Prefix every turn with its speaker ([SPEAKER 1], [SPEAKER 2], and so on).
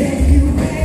[SPEAKER 1] If you